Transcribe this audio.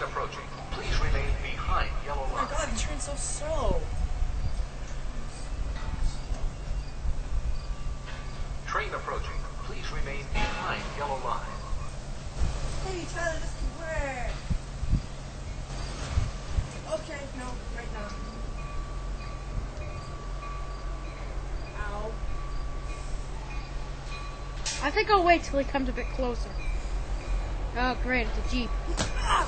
Train approaching. Please remain behind yellow Oh my god, the train's so slow. Train approaching. Please remain behind yellow line. Hey, Tyler, this is where? Okay, no, right now. Ow. I think I'll wait till he comes a bit closer. Oh, great, it's a Jeep. Ah!